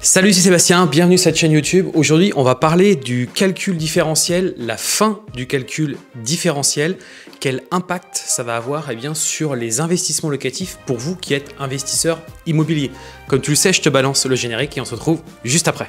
Salut, c'est Sébastien, bienvenue sur cette chaîne YouTube. Aujourd'hui, on va parler du calcul différentiel, la fin du calcul différentiel, quel impact ça va avoir eh bien, sur les investissements locatifs pour vous qui êtes investisseur immobilier. Comme tu le sais, je te balance le générique et on se retrouve juste après.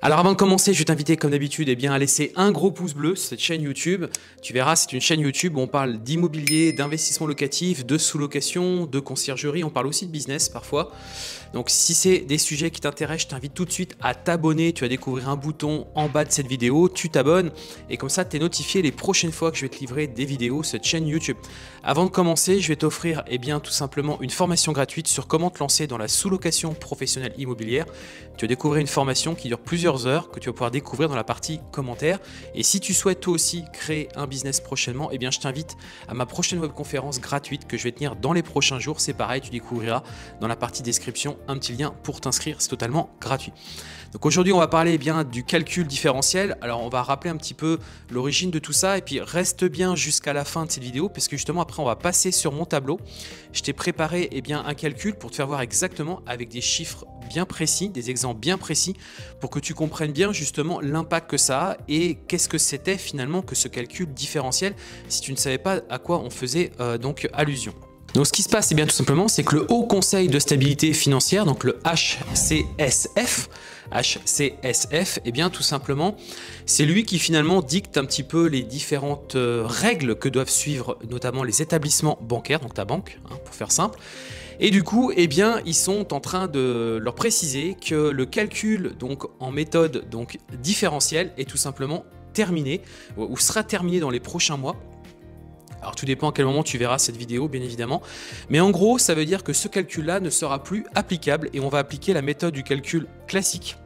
Alors avant de commencer, je vais t'inviter comme d'habitude eh bien, à laisser un gros pouce bleu sur cette chaîne YouTube. Tu verras, c'est une chaîne YouTube où on parle d'immobilier, d'investissement locatif, de sous-location, de conciergerie, on parle aussi de business parfois. Donc si c'est des sujets qui t'intéressent, je t'invite tout de suite à t'abonner. Tu vas découvrir un bouton en bas de cette vidéo, tu t'abonnes et comme ça tu es notifié les prochaines fois que je vais te livrer des vidéos sur cette chaîne YouTube. Avant de commencer, je vais t'offrir eh bien tout simplement une formation gratuite sur comment te lancer dans la sous-location professionnelle immobilière. Tu vas découvrir une formation qui dure plusieurs heures que tu vas pouvoir découvrir dans la partie commentaires. Et si tu souhaites toi aussi créer un business prochainement, eh bien je t'invite à ma prochaine webconférence gratuite que je vais tenir dans les prochains jours. C'est pareil, tu découvriras dans la partie description un petit lien pour t'inscrire, c'est totalement gratuit. Donc aujourd'hui, on va parler eh bien du calcul différentiel. Alors on va rappeler un petit peu l'origine de tout ça et puis reste bien jusqu'à la fin de cette vidéo parce que justement après on va passer sur mon tableau. Je t'ai préparé eh bien un calcul pour te faire voir exactement avec des chiffres bien précis, des exemples bien précis pour que tu comprennes bien justement l'impact que ça a et qu'est-ce que c'était finalement que ce calcul différentiel si tu ne savais pas à quoi on faisait euh, donc allusion. Donc ce qui se passe, c'est eh tout simplement, c'est que le Haut Conseil de stabilité financière, donc le HCSF, HCSF, et eh bien tout simplement, c'est lui qui finalement dicte un petit peu les différentes euh, règles que doivent suivre notamment les établissements bancaires, donc ta banque, hein, pour faire simple. Et du coup, eh bien, ils sont en train de leur préciser que le calcul donc en méthode donc différentielle est tout simplement terminé ou sera terminé dans les prochains mois. Alors tout dépend à quel moment tu verras cette vidéo, bien évidemment. Mais en gros, ça veut dire que ce calcul-là ne sera plus applicable et on va appliquer la méthode du calcul classique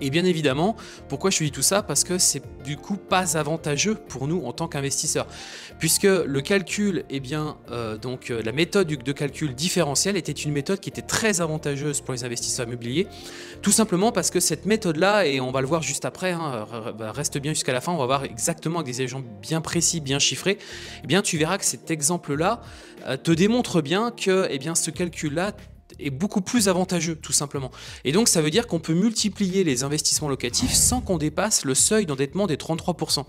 et bien évidemment, pourquoi je dis tout ça? Parce que c'est du coup pas avantageux pour nous en tant qu'investisseurs. Puisque le calcul, eh bien, euh, donc euh, la méthode de calcul différentiel était une méthode qui était très avantageuse pour les investisseurs immobiliers. Tout simplement parce que cette méthode-là, et on va le voir juste après, hein, bah, reste bien jusqu'à la fin, on va voir exactement avec des exemples bien précis, bien chiffrés, eh bien tu verras que cet exemple-là euh, te démontre bien que eh bien, ce calcul-là est beaucoup plus avantageux, tout simplement. Et donc, ça veut dire qu'on peut multiplier les investissements locatifs sans qu'on dépasse le seuil d'endettement des 33%.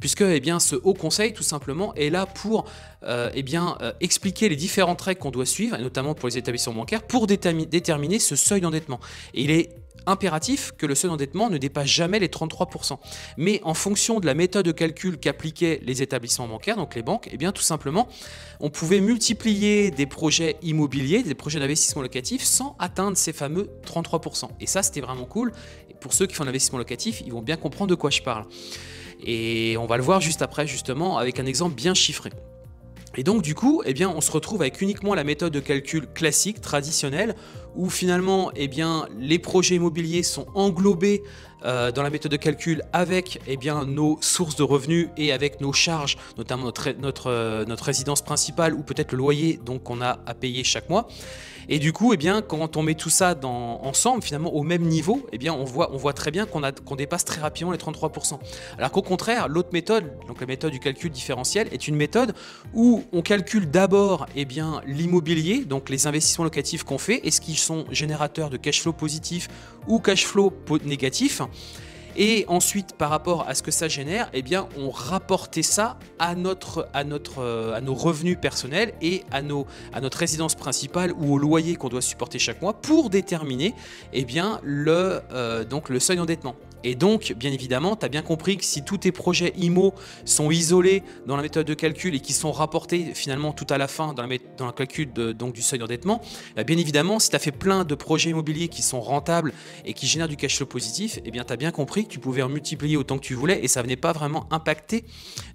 Puisque, eh ce haut conseil, tout simplement, est là pour euh, eh euh, expliquer les différentes règles qu'on doit suivre, et notamment pour les établissements bancaires, pour déterminer ce seuil d'endettement. Et il est impératif que le seuil d'endettement ne dépasse jamais les 33%. Mais en fonction de la méthode de calcul qu'appliquaient les établissements bancaires, donc les banques, eh bien tout simplement, on pouvait multiplier des projets immobiliers, des projets d'investissement locatif sans atteindre ces fameux 33%. Et ça, c'était vraiment cool. Pour ceux qui font l'investissement locatif, ils vont bien comprendre de quoi je parle. Et on va le voir juste après, justement, avec un exemple bien chiffré. Et donc du coup, eh bien, on se retrouve avec uniquement la méthode de calcul classique, traditionnelle, où finalement eh bien, les projets immobiliers sont englobés euh, dans la méthode de calcul avec eh bien, nos sources de revenus et avec nos charges, notamment notre, notre, euh, notre résidence principale ou peut-être le loyer qu'on a à payer chaque mois. Et du coup, eh bien, quand on met tout ça dans, ensemble, finalement, au même niveau, eh bien, on, voit, on voit très bien qu'on qu'on dépasse très rapidement les 33%. Alors qu'au contraire, l'autre méthode, donc la méthode du calcul différentiel, est une méthode où on calcule d'abord eh bien, l'immobilier, donc les investissements locatifs qu'on fait, est-ce qu'ils sont générateurs de cash flow positif ou cash flow négatif et ensuite, par rapport à ce que ça génère, eh bien, on rapportait ça à, notre, à, notre, euh, à nos revenus personnels et à, nos, à notre résidence principale ou au loyer qu'on doit supporter chaque mois pour déterminer eh bien, le, euh, donc le seuil d'endettement. Et donc, bien évidemment, tu as bien compris que si tous tes projets IMO sont isolés dans la méthode de calcul et qui sont rapportés finalement tout à la fin dans, la, le calcul donc, du seuil d'endettement, bah, bien évidemment, si tu as fait plein de projets immobiliers qui sont rentables et qui génèrent du cash flow positif, eh bien, tu as bien compris que tu pouvais en multiplier autant que tu voulais et ça venait pas vraiment impacter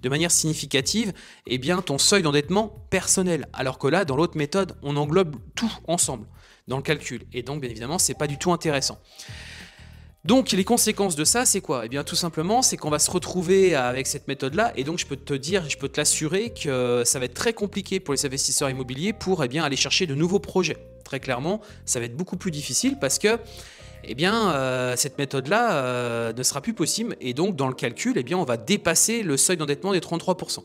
de manière significative eh bien, ton seuil d'endettement personnel. Alors que là, dans l'autre méthode, on englobe tout ensemble dans le calcul. Et donc, bien évidemment, c'est pas du tout intéressant. Donc les conséquences de ça, c'est quoi? Eh bien tout simplement, c'est qu'on va se retrouver avec cette méthode-là, et donc je peux te dire, je peux te l'assurer que ça va être très compliqué pour les investisseurs immobiliers pour eh bien, aller chercher de nouveaux projets. Très clairement, ça va être beaucoup plus difficile parce que eh bien, euh, cette méthode-là euh, ne sera plus possible, et donc dans le calcul, eh bien, on va dépasser le seuil d'endettement des 33%.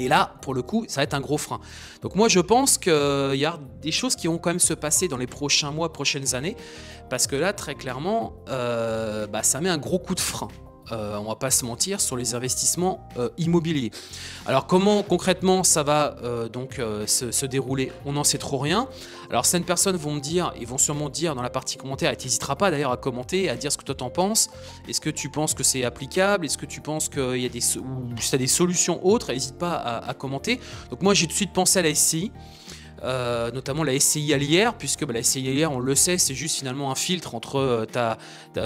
Et là, pour le coup, ça va être un gros frein. Donc moi, je pense qu'il y a des choses qui vont quand même se passer dans les prochains mois, prochaines années, parce que là, très clairement, euh, bah, ça met un gros coup de frein. Euh, on va pas se mentir, sur les investissements euh, immobiliers. Alors comment concrètement ça va euh, donc se, dérouler? On n'en sait trop rien. Alors certaines personnes vont me dire, ils vont sûrement dire dans la partie commentaire, et tu n'hésiteras pas d'ailleurs à commenter, à dire ce que toi t'en penses. Est-ce que tu penses que c'est applicable? Est-ce que tu penses qu'il y a des, as des solutions autres N'hésite pas à, commenter. Donc moi j'ai tout de suite pensé à la SCI. Euh, notamment la SCI allière, puisque bah, la SCI allière, on le sait, c'est juste finalement un filtre entre, euh, ta,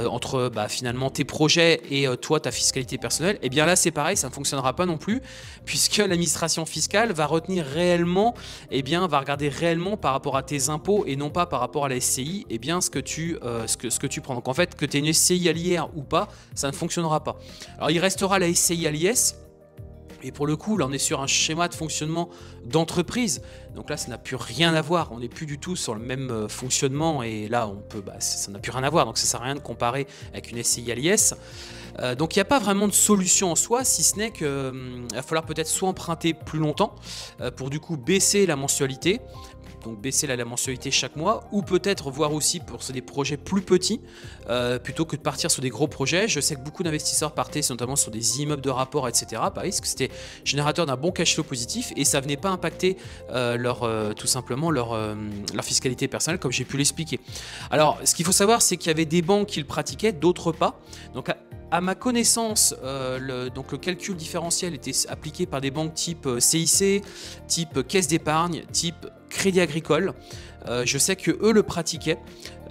entre bah, finalement tes projets et euh, toi, ta fiscalité personnelle. Et eh bien là, c'est pareil, ça ne fonctionnera pas non plus, puisque l'administration fiscale va retenir réellement, et eh bien, va regarder réellement par rapport à tes impôts et non pas par rapport à la SCI, et eh bien, ce que tu, ce que, ce que tu prends. Donc en fait, que tu aies une SCI allière ou pas, ça ne fonctionnera pas. Alors il restera la SCI alliesse et pour le coup, là, on est sur un schéma de fonctionnement d'entreprise. Donc là, ça n'a plus rien à voir. On n'est plus du tout sur le même euh, fonctionnement. Et là, on peut, bah, ça n'a plus rien à voir. Donc ça ne sert à rien de comparer avec une SCI à l'IS. Euh, donc il n'y a pas vraiment de solution en soi, si ce n'est qu'il hum, va falloir peut-être soit emprunter plus longtemps euh, pour du coup baisser la mensualité, donc baisser la, mensualité chaque mois, ou peut-être voir aussi pour des projets plus petits, euh, plutôt que de partir sur des gros projets. Je sais que beaucoup d'investisseurs partaient notamment sur des immeubles de rapport, etc. parce que c'était générateur d'un bon cash flow positif et ça venait pas impacter euh, leur, euh, tout simplement leur, leur fiscalité personnelle, comme j'ai pu l'expliquer. Alors, ce qu'il faut savoir, c'est qu'il y avait des banques qui le pratiquaient, d'autres pas. Donc, à ma connaissance, donc le calcul différentiel était appliqué par des banques type CIC, type caisse d'épargne, type Crédit Agricole. Euh, je sais que eux le pratiquaient,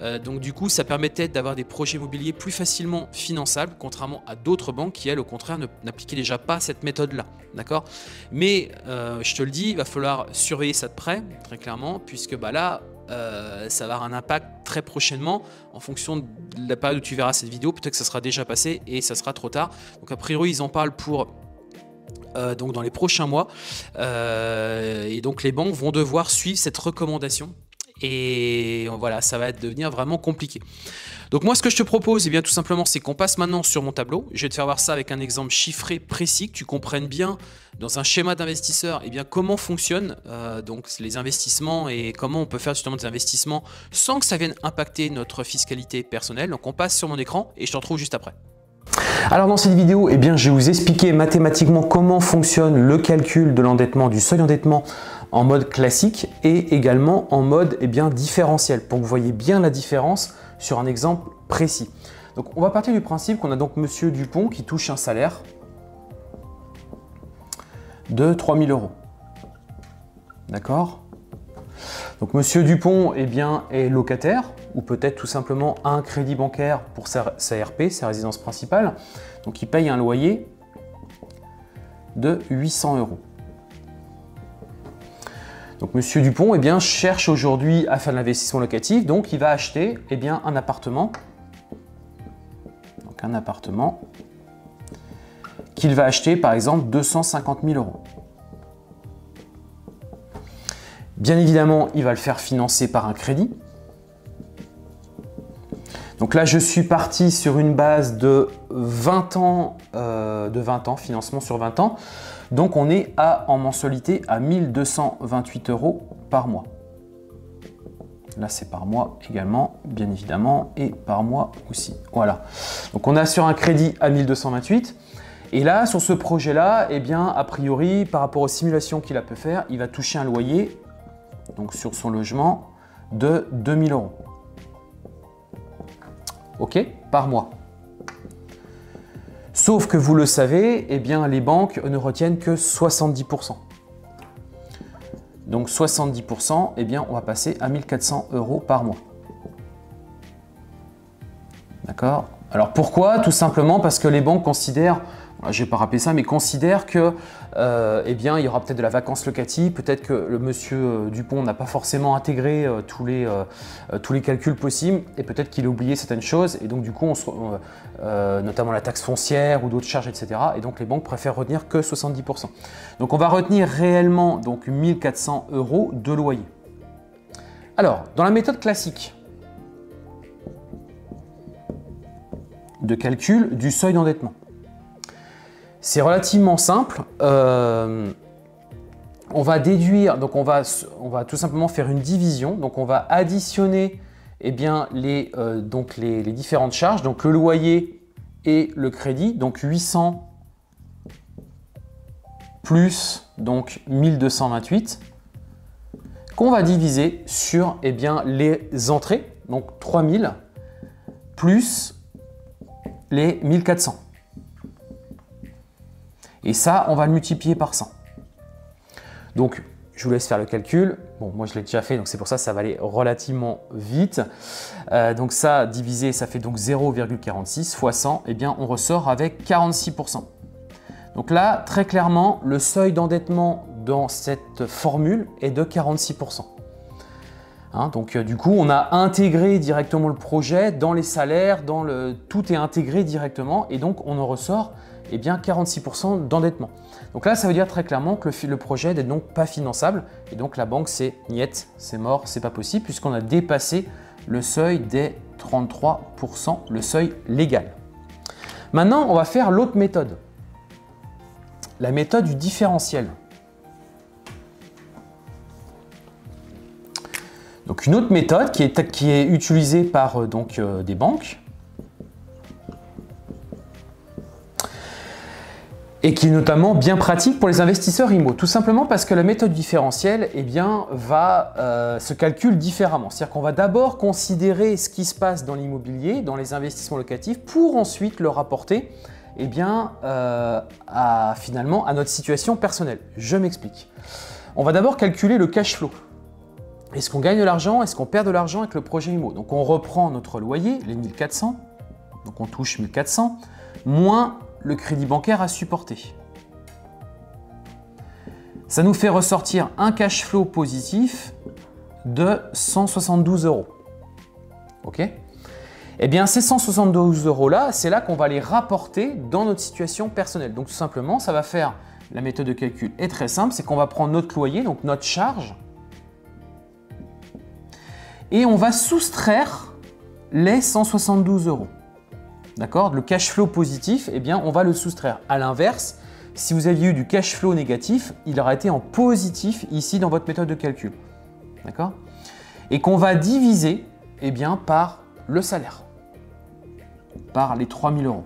euh, donc du coup ça permettait d'avoir des projets immobiliers plus facilement finançables, contrairement à d'autres banques qui elles au contraire n'appliquaient déjà pas cette méthode-là, d'accord? Mais euh, je te le dis, il va falloir surveiller ça de près, très clairement, puisque bah là ça va avoir un impact très prochainement en fonction de la période où tu verras cette vidéo. Peut-être que ça sera déjà passé et ça sera trop tard. Donc a priori ils en parlent pour euh, donc dans les prochains mois. Euh, et donc les banques vont devoir suivre cette recommandation. Et voilà, ça va devenir vraiment compliqué. Donc moi, ce que je te propose, eh bien, tout simplement, c'est qu'on passe maintenant sur mon tableau. Je vais te faire voir ça avec un exemple chiffré précis, que tu comprennes bien dans un schéma d'investisseur, eh bien, comment fonctionnent euh, donc les investissements et comment on peut faire justement des investissements sans que ça vienne impacter notre fiscalité personnelle. Donc on passe sur mon écran et je te retrouve juste après. Alors dans cette vidéo, eh bien, je vais vous expliquer mathématiquement comment fonctionne le calcul de l'endettement, du seuil d'endettement en mode classique et également en mode eh bien, différentiel pour que vous voyez bien la différence sur un exemple précis. Donc on va partir du principe qu'on a donc Monsieur Dupont qui touche un salaire de 3000 euros. D'accord? Donc Monsieur Dupont eh bien, est locataire ou peut-être tout simplement un crédit bancaire pour sa, RP, sa résidence principale. Donc il paye un loyer de 800 euros. Donc Monsieur Dupont eh bien, cherche aujourd'hui à faire de l'investissement locatif, donc il va acheter eh bien, un appartement. Donc un appartement qu'il va acheter par exemple 250 000 euros. Bien évidemment, il va le faire financer par un crédit. Donc là, je suis parti sur une base de 20 ans, euh, de 20 ans, financement sur 20 ans. Donc on est à, en mensualité à 1228 euros par mois. Là, c'est par mois également, bien évidemment, et par mois aussi. Voilà. Donc on a sur un crédit à 1228. Et là, sur ce projet-là, eh bien, a priori, par rapport aux simulations qu'il a pu faire, il va toucher un loyer donc sur son logement, de 2000 euros. OK? Par mois. Sauf que vous le savez, eh bien, les banques ne retiennent que 70%. Donc 70%, eh bien, on va passer à 1400 euros par mois. D'accord? Alors pourquoi? Tout simplement parce que les banques considèrent je ne vais pas rappeler ça, mais considère que, euh, eh bien, il y aura peut-être de la vacance locative, peut-être que le monsieur euh, Dupont n'a pas forcément intégré euh, tous, les, calculs possibles, et peut-être qu'il a oublié certaines choses, et donc du coup, notamment la taxe foncière ou d'autres charges, etc. Et donc les banques préfèrent retenir que 70%. Donc on va retenir réellement donc 1400 euros de loyer. Alors, dans la méthode classique de calcul du seuil d'endettement, c'est relativement simple. Euh, on va déduire, donc on va, on va tout simplement faire une division. Donc on va additionner eh bien, les, euh, donc les, différentes charges, donc le loyer et le crédit, donc 800 plus donc 1228, qu'on va diviser sur eh bien, les entrées, donc 3000 plus les 1400. Et ça, on va le multiplier par 100. Donc, je vous laisse faire le calcul. Bon, moi je l'ai déjà fait, donc c'est pour ça que ça va aller relativement vite. Euh, donc ça, divisé, ça fait donc 0,46 fois 100, et eh bien on ressort avec 46%. Donc là, très clairement, le seuil d'endettement dans cette formule est de 46%. Hein, donc euh, du coup, on a intégré directement le projet dans les salaires, dans tout est intégré directement, et donc on en ressort eh bien 46% d'endettement. Donc là, ça veut dire très clairement que le, projet n'est donc pas finançable et donc la banque c'est niet, c'est mort, c'est pas possible puisqu'on a dépassé le seuil des 33%, le seuil légal. Maintenant, on va faire l'autre méthode, la méthode du différentiel. Donc une autre méthode qui est, utilisée par euh, donc, euh, des banques, et qui est notamment bien pratique pour les investisseurs IMO, tout simplement parce que la méthode différentielle eh bien, va euh, se calcule différemment. C'est-à-dire qu'on va d'abord considérer ce qui se passe dans l'immobilier, dans les investissements locatifs, pour ensuite le rapporter eh bien, à, finalement à notre situation personnelle. Je m'explique. On va d'abord calculer le cash flow. Est-ce qu'on gagne de l'argent? Est-ce qu'on perd de l'argent avec le projet IMO? Donc on reprend notre loyer, les 1400, donc on touche 1400, moins le crédit bancaire à supporter. Ça nous fait ressortir un cash flow positif de 172 euros. OK? Eh bien, ces 172 euros là, c'est là, qu'on va les rapporter dans notre situation personnelle. Donc, tout simplement, ça va faire la méthode de calcul est très simple, c'est qu'on va prendre notre loyer, donc notre charge, et on va soustraire les 172 euros. D'accord? Le cash flow positif, eh bien, on va le soustraire. À l'inverse, si vous aviez eu du cash flow négatif, il aurait été en positif ici dans votre méthode de calcul. D'accord? Et qu'on va diviser eh bien, par le salaire, par les 3000 euros.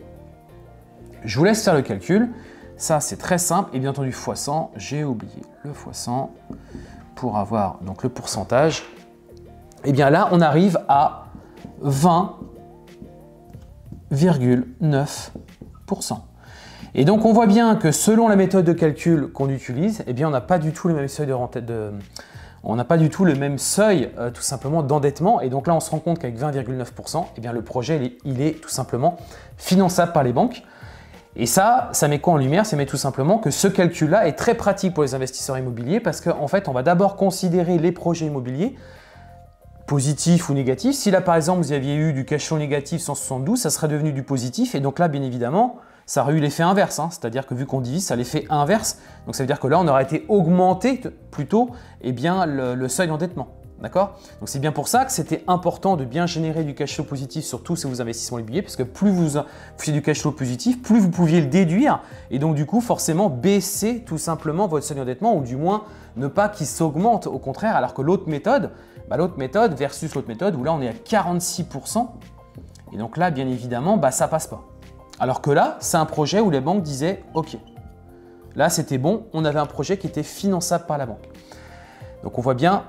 Je vous laisse faire le calcul. Ça, c'est très simple. Et bien entendu, x 100, j'ai oublié le x 100 pour avoir donc le pourcentage. Et eh bien là, on arrive à 20 9%. Et donc on voit bien que selon la méthode de calcul qu'on utilise, eh on n'a pas du tout le même seuil de, de on n'a pas du tout le même seuil euh, tout simplement d'endettement et donc là on se rend compte qu'avec 20,9%, eh bien le projet il est, tout simplement finançable par les banques. Et ça, ça met quoi en lumière? Ça met tout simplement que ce calcul-là est très pratique pour les investisseurs immobiliers parce qu'en fait, on va d'abord considérer les projets immobiliers positif ou négatif. Si là, par exemple, vous aviez eu du cash flow négatif 172, ça serait devenu du positif. Et donc là, bien évidemment, ça aurait eu l'effet inverse. Hein. C'est-à-dire que vu qu'on divise, ça a l'effet inverse. Donc ça veut dire que là, on aurait été augmenté plutôt eh bien, le, seuil d'endettement. D'accord? Donc c'est bien pour ça que c'était important de bien générer du cash flow positif sur tous ces investissements immobiliers, parce que plus vous faisiez du cash flow positif, plus vous pouviez le déduire, et donc du coup forcément baisser tout simplement votre seuil d'endettement, ou du moins ne pas qu'il s'augmente, au contraire, alors que l'autre méthode, bah, l'autre méthode versus l'autre méthode où là on est à 46%. Et donc là, bien évidemment, bah, ça passe pas. Alors que là, c'est un projet où les banques disaient OK. Là, c'était bon, on avait un projet qui était finançable par la banque. Donc on voit bien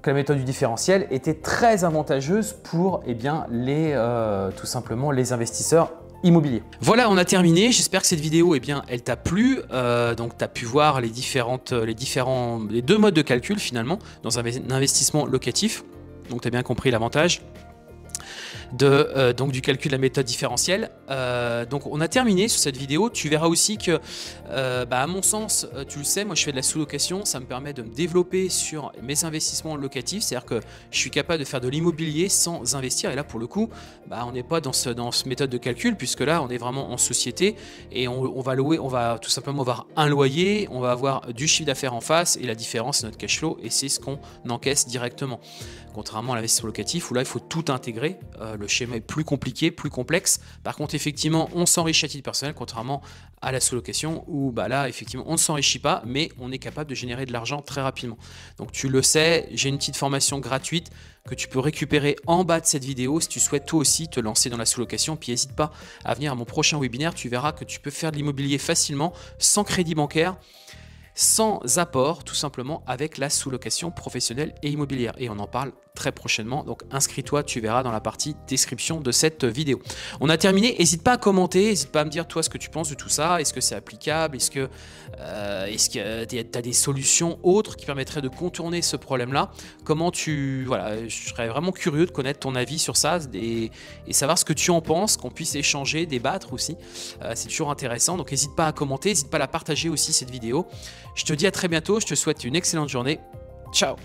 que la méthode du différentiel était très avantageuse pour eh euh, tout simplement les investisseurs immobilier. Voilà, on a terminé. J'espère que cette vidéo, eh bien, elle t'a plu. Euh, donc, tu as pu voir les, différents, les deux modes de calcul finalement dans un investissement locatif. Donc, tu as bien compris l'avantage. De, donc du calcul de la méthode différentielle. donc on a terminé sur cette vidéo. Tu verras aussi que, bah, à mon sens, tu le sais, moi je fais de la sous-location, ça me permet de me développer sur mes investissements locatifs, c'est-à-dire que je suis capable de faire de l'immobilier sans investir. Et là, pour le coup, bah, on n'est pas dans ce, dans ce méthode de calcul, puisque là, on est vraiment en société et on, va louer, on va tout simplement avoir un loyer, on va avoir du chiffre d'affaires en face et la différence, c'est notre cash flow et c'est ce qu'on encaisse directement. Contrairement à l'investissement locatif où là, il faut tout intégrer. Euh, le schéma est plus compliqué, plus complexe. Par contre, effectivement, on s'enrichit à titre personnel, contrairement à la sous-location où bah, là, effectivement, on ne s'enrichit pas, mais on est capable de générer de l'argent très rapidement. Donc, tu le sais, j'ai une petite formation gratuite que tu peux récupérer en bas de cette vidéo si tu souhaites toi aussi te lancer dans la sous-location. Puis n'hésite pas à venir à mon prochain webinaire, tu verras que tu peux faire de l'immobilier facilement, sans crédit bancaire sans apport, tout simplement avec la sous-location professionnelle et immobilière. Et on en parle très prochainement, donc inscris-toi, tu verras dans la partie description de cette vidéo. On a terminé, n'hésite pas à commenter, n'hésite pas à me dire toi ce que tu penses de tout ça, est-ce que c'est applicable, est-ce que euh, tu as des solutions autres qui permettraient de contourner ce problème-là? Comment tu... Voilà, je serais vraiment curieux de connaître ton avis sur ça et, savoir ce que tu en penses, qu'on puisse échanger, débattre aussi. Euh, c'est toujours intéressant, donc n'hésite pas à commenter, n'hésite pas à la partager aussi cette vidéo. Je te dis à très bientôt, je te souhaite une excellente journée. Ciao